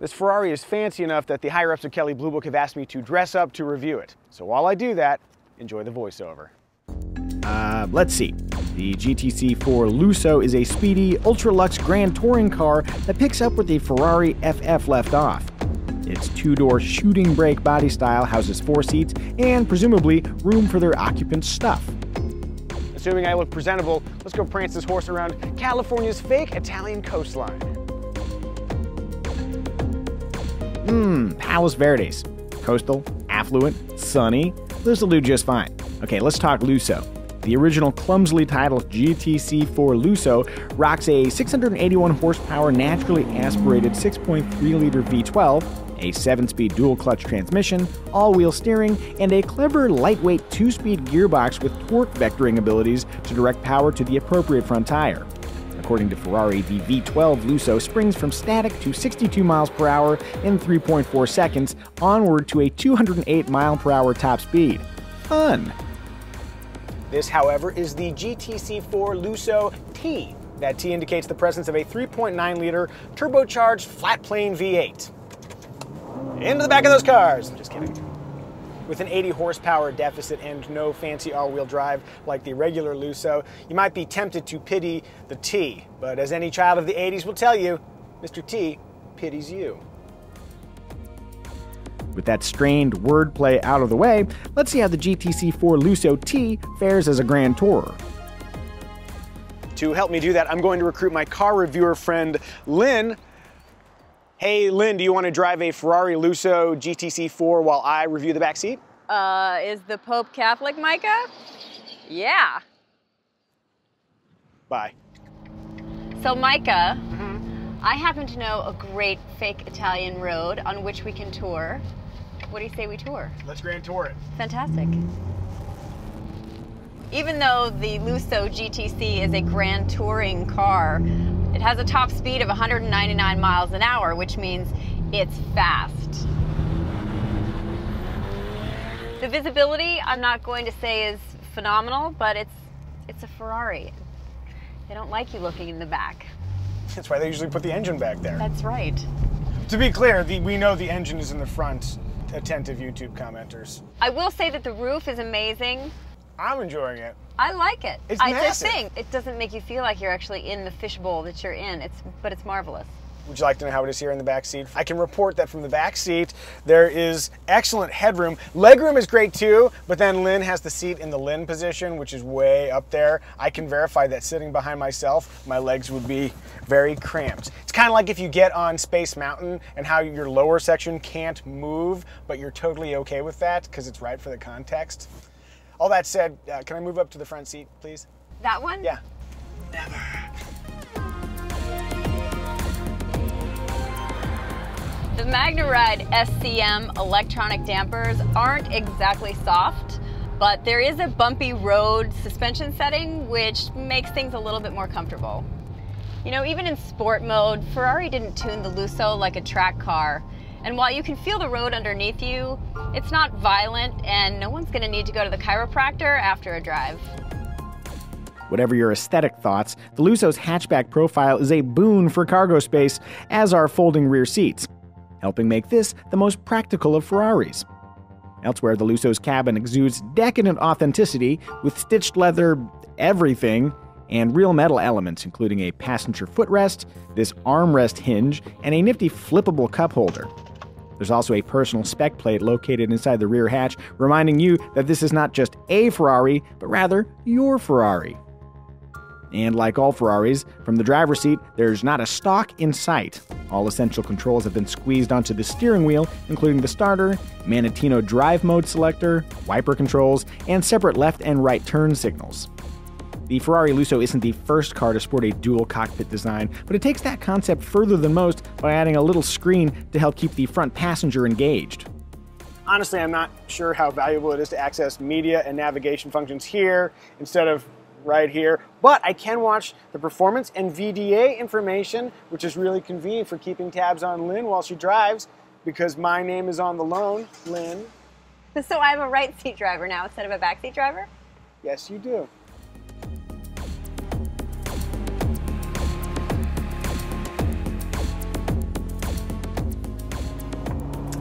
This Ferrari is fancy enough that the higher ups of Kelley Blue Book have asked me to dress up to review it. So while I do that, enjoy the voiceover. Uh, let's see. The GTC4 Lusso is a speedy, ultra-luxe grand touring car that picks up where the Ferrari FF left off. Its two-door shooting brake body style houses four seats and, presumably, room for their occupants' stuff. Assuming I look presentable, let's go prance this horse around California's fake Italian coastline. Mmm, Palos Verdes. Coastal, affluent, sunny. This'll do just fine. Okay, let's talk Lusso. The original clumsily titled GTC4 Lusso rocks a 681 horsepower naturally aspirated 6.3 liter V12, a 7 speed dual clutch transmission, all wheel steering, and a clever lightweight 2 speed gearbox with torque vectoring abilities to direct power to the appropriate front tire. According to Ferrari, the V12 Lusso springs from static to 62 miles per hour in 3.4 seconds, onward to a 208 mile per hour top speed. Fun! This, however, is the GTC4 Lusso T. That T indicates the presence of a 3.9 liter turbocharged flat plane V8. Into the back of those cars! I'm Just kidding. With an 80 horsepower deficit and no fancy all-wheel drive like the regular Lusso, you might be tempted to pity the T. But as any child of the 80s will tell you, Mr. T pities you. With that strained wordplay out of the way, let's see how the GTC4 Lusso T fares as a Grand Tourer. To help me do that, I'm going to recruit my car reviewer friend, Lyn. Hey, Lyn, do you want to drive a Ferrari Lusso GTC4 while I review the back seat? Uh, is the Pope Catholic, Micah? Yeah. Bye. So, Micah, I happen to know a great fake Italian road on which we can tour. What do you say we tour? Let's Grand Tour it. Fantastic. Even though the Lusso GTC is a grand touring car, it has a top speed of 199 miles an hour, which means it's fast. The visibility, I'm not going to say is phenomenal, but it's it's a Ferrari. They don't like you looking in the back. That's why they usually put the engine back there. That's right. To be clear, the, we know the engine is in the front, attentive YouTube commenters. I will say that the roof is amazing. I'm enjoying it. I like it. It's I massive. just think it doesn't make you feel like you're actually in the fishbowl that you're in. It's but it's marvelous. Would you like to know how it is here in the back seat? I can report that from the back seat, there is excellent headroom. Legroom is great too, but then Lyn has the seat in the Lyn position, which is way up there. I can verify that sitting behind myself, my legs would be very cramped. It's kind of like if you get on Space Mountain and how your lower section can't move, but you're totally okay with that because it's right for the context. All that said, uh, can I move up to the front seat, please? That one? Yeah. The MagneRide SCM electronic dampers aren't exactly soft, but there is a bumpy road suspension setting which makes things a little bit more comfortable. You know, even in sport mode, Ferrari didn't tune the Lusso like a track car. And while you can feel the road underneath you, it's not violent and no one's gonna need to go to the chiropractor after a drive. Whatever your aesthetic thoughts, the Lusso's hatchback profile is a boon for cargo space, as are folding rear seats, helping make this the most practical of Ferraris. Elsewhere, the Lusso's cabin exudes decadent authenticity with stitched leather everything and real metal elements, including a passenger footrest, this armrest hinge, and a nifty flippable cup holder. There's also a personal spec plate located inside the rear hatch, reminding you that this is not just a Ferrari, but rather your Ferrari. And like all Ferraris, from the driver's seat, there's not a stalk in sight. All essential controls have been squeezed onto the steering wheel, including the starter, Manettino drive mode selector, wiper controls, and separate left and right turn signals. The Ferrari Lusso isn't the first car to sport a dual cockpit design, but it takes that concept further than most by adding a little screen to help keep the front passenger engaged. Honestly, I'm not sure how valuable it is to access media and navigation functions here instead of right here, but I can watch the performance and VDA information, which is really convenient for keeping tabs on Lyn while she drives because my name is on the loan, Lyn. So I have a right seat driver now instead of a back seat driver? Yes, you do.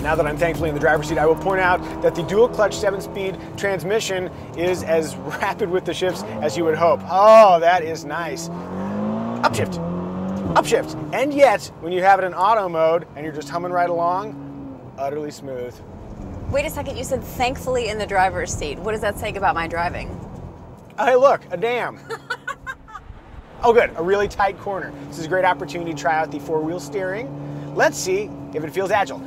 Now that I'm thankfully in the driver's seat, I will point out that the dual clutch seven speed transmission is as rapid with the shifts as you would hope. Oh, that is nice. Upshift, upshift. And yet, when you have it in auto mode and you're just humming right along, utterly smooth. Wait a second, you said thankfully in the driver's seat. What does that say about my driving? Oh, hey, look, a dam. oh, good, a really tight corner. This is a great opportunity to try out the four wheel steering. Let's see if it feels agile.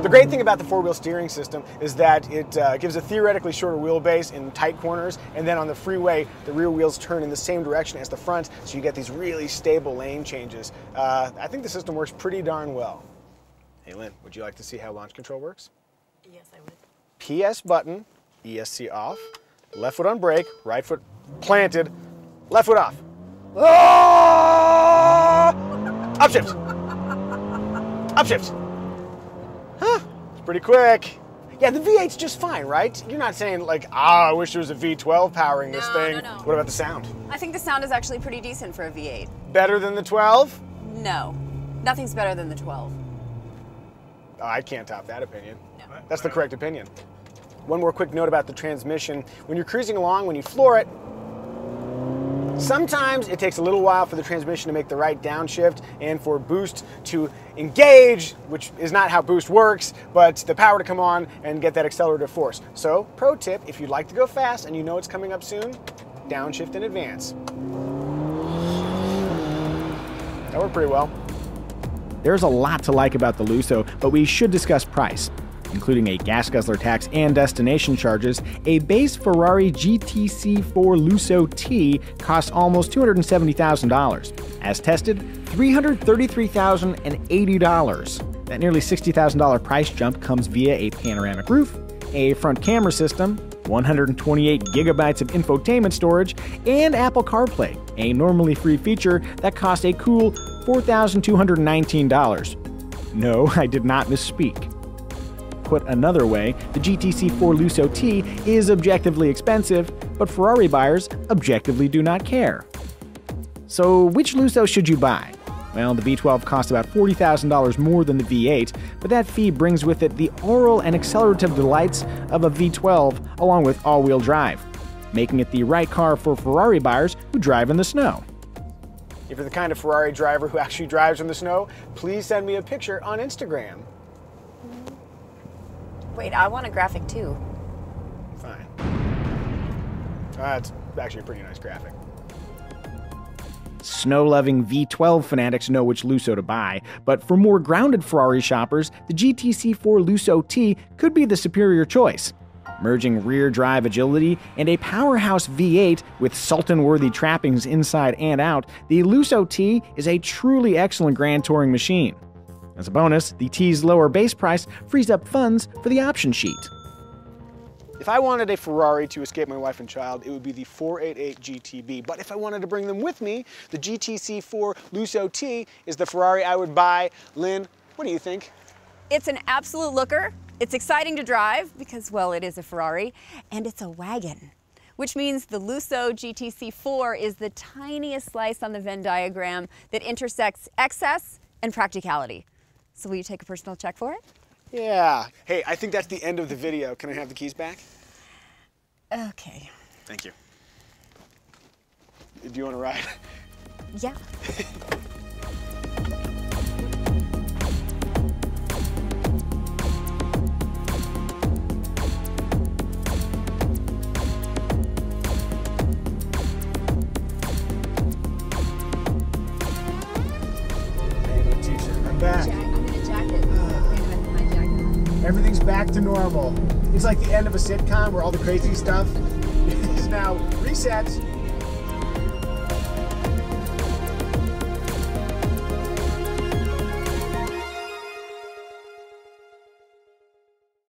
The great thing about the four-wheel steering system is that it uh, gives a theoretically shorter wheelbase in tight corners, and then on the freeway, the rear wheels turn in the same direction as the front, so you get these really stable lane changes. Uh, I think the system works pretty darn well. Hey Lyn, would you like to see how launch control works? Yes, I would. PS button, ESC off, left foot on brake, right foot planted, left foot off. Ah! Upshift. Upshift. Pretty quick. Yeah, the V8's just fine, right? You're not saying like, ah, I wish there was a V12 powering this thing. no, no. What about the sound? I think the sound is actually pretty decent for a V8. Better than the 12? No, nothing's better than the 12. Oh, I can't top that opinion. No. That's the correct opinion. One more quick note about the transmission. When you're cruising along, when you floor it, sometimes it takes a little while for the transmission to make the right downshift and for boost to engage, which is not how boost works, but the power to come on and get that accelerative force. So, pro tip, if you'd like to go fast and you know it's coming up soon, downshift in advance. That worked pretty well. There's a lot to like about the Lusso, but we should discuss price. Including a gas guzzler tax and destination charges, a base Ferrari GTC4 Lusso T costs almost $270,000. As tested, $333,080. That nearly $60,000 price jump comes via a panoramic roof, a front camera system, 128 gigabytes of infotainment storage, and Apple CarPlay, a normally free feature that costs a cool $4,219. No, I did not misspeak. Put another way, the GTC4 Lusso T is objectively expensive, but Ferrari buyers objectively do not care. So, which Lusso should you buy? Well, the V12 costs about $40,000 more than the V8, but that fee brings with it the aural and accelerative delights of a V12 along with all wheel drive, making it the right car for Ferrari buyers who drive in the snow. If you're the kind of Ferrari driver who actually drives in the snow, please send me a picture on Instagram. Wait, I want a graphic too. Fine. Uh, That's actually a pretty nice graphic. Snow loving V12 fanatics know which Lusso to buy, but for more grounded Ferrari shoppers, the GTC4 Lusso T could be the superior choice. Merging rear drive agility and a powerhouse V8 with Sultan worthy trappings inside and out, the Lusso T is a truly excellent grand touring machine. As a bonus, the T's lower base price frees up funds for the option sheet. If I wanted a Ferrari to escape my wife and child, it would be the 488 GTB. But if I wanted to bring them with me, the GTC4 Lusso T is the Ferrari I would buy. Lyn, what do you think? It's an absolute looker. It's exciting to drive because, well, it is a Ferrari, and it's a wagon, which means the Lusso GTC4 is the tiniest slice on the Venn diagram that intersects excess and practicality. So will you take a personal check for it? Yeah. Hey, I think that's the end of the video. Can I have the keys back? Okay. Thank you. Do you want to ride? Yeah. Everything's back to normal. It's like the end of a sitcom where all the crazy stuff is now reset